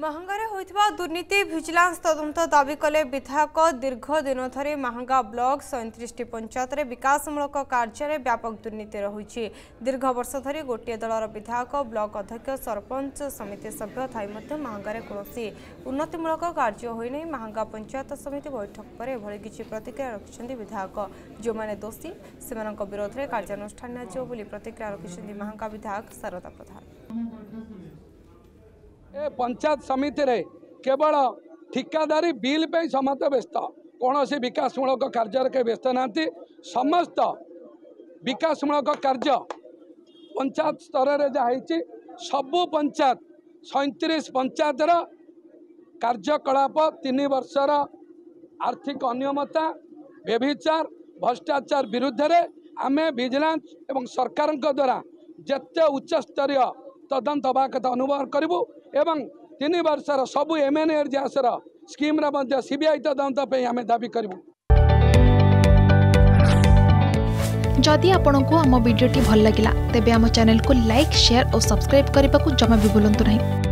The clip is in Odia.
ମାହାଙ୍ଗାରେ ହୋଇଥିବା ଦୁର୍ନୀତି ଭିଜିଲାନ୍ସ ତଦନ୍ତ ଦାବି କଲେ ବିଧାୟକ ଦୀର୍ଘ ଦିନ ଧରି ମାହାଙ୍ଗା ବ୍ଲକ ସଇଁତିରିଶଟି ପଞ୍ଚାୟତରେ ବିକାଶମୂଳକ କାର୍ଯ୍ୟରେ ବ୍ୟାପକ ଦୁର୍ନୀତି ରହିଛି। ଦୀର୍ଘ ବର୍ଷ ଧରି ଗୋଟିଏ ଦଳର ବିଧାୟକ ବ୍ଲକ ଅଧ୍ୟକ୍ଷ ସରପଞ୍ଚ ସମିତି ସଭ୍ୟ ଥାଇ ମଧ୍ୟ ମାହାଙ୍ଗାରେ କୌଣସି ଉନ୍ନତିମୂଳକ କାର୍ଯ୍ୟ ହୋଇନାହିଁ ମାହାଙ୍ଗା ପଞ୍ଚାୟତ ସମିତି ବୈଠକ ପରେ ଏଭଳି କିଛି ପ୍ରତିକ୍ରିୟା ରଖିଛନ୍ତି ବିଧାୟକ। ଯେଉଁମାନେ ଦୋଷୀ ସେମାନଙ୍କ ବିରୋଧରେ କାର୍ଯ୍ୟାନୁଷ୍ଠାନ ନିଆଯିବ ବୋଲି ପ୍ରତିକ୍ରିୟା ରଖିଛନ୍ତି ମାହାଙ୍ଗା ବିଧାୟକ ଶାରଦା ପ୍ରଧାନ। ଏ ପଞ୍ଚାୟତ ସମିତିରେ କେବଳ ଠିକାଦାରୀ ବିଲ୍ ପାଇଁ ସମସ୍ତେ ବ୍ୟସ୍ତ। କୌଣସି ବିକାଶମୂଳକ କାର୍ଯ୍ୟରେ କେହି ବ୍ୟସ୍ତ ନାହାନ୍ତି। ସମସ୍ତ ବିକାଶମୂଳକ କାର୍ଯ୍ୟ ପଞ୍ଚାୟତ ସ୍ତରରେ ଯାହା ହେଇଛି ସବୁ ପଞ୍ଚାୟତ ସଇଁତିରିଶ ପଞ୍ଚାୟତର କାର୍ଯ୍ୟକଳାପ ତିନି ବର୍ଷର ଆର୍ଥିକ ଅନିୟମତା ବ୍ୟଭିଚାର ଭ୍ରଷ୍ଟାଚାର ବିରୁଦ୍ଧରେ ଆମେ ଭିଜିଲାନ୍ସ ଏବଂ ସରକାରଙ୍କ ଦ୍ୱାରା ଯେତେ ଉଚ୍ଚସ୍ତରୀୟ ତଦନ୍ତ ଅବାକତା ଅନୁଭବ କରିବୁ ଏବଂ ତିନି ବର୍ଷର ସବୁ ଏମ୍ଏନ୍ଏର୍ଜିଆସ୍ର ସ୍କିମ୍ର ମଧ୍ୟ ସିବିଆଇ ତଦନ୍ତ ପାଇଁ ଆମେ ଦାବି କରିବୁ ଯଦି ଆପଣଙ୍କୁ ଆମ ଭିଡ଼ିଓଟି ଭଲ ଲାଗିଲା ତେବେ ଆମ ଚ୍ୟାନେଲକୁ ଲାଇକ୍ ସେୟାର ଓ ସବସ୍କ୍ରାଇବ୍ କରିବାକୁ ଜମା ବି ଭୁଲନ୍ତୁ ନାହିଁ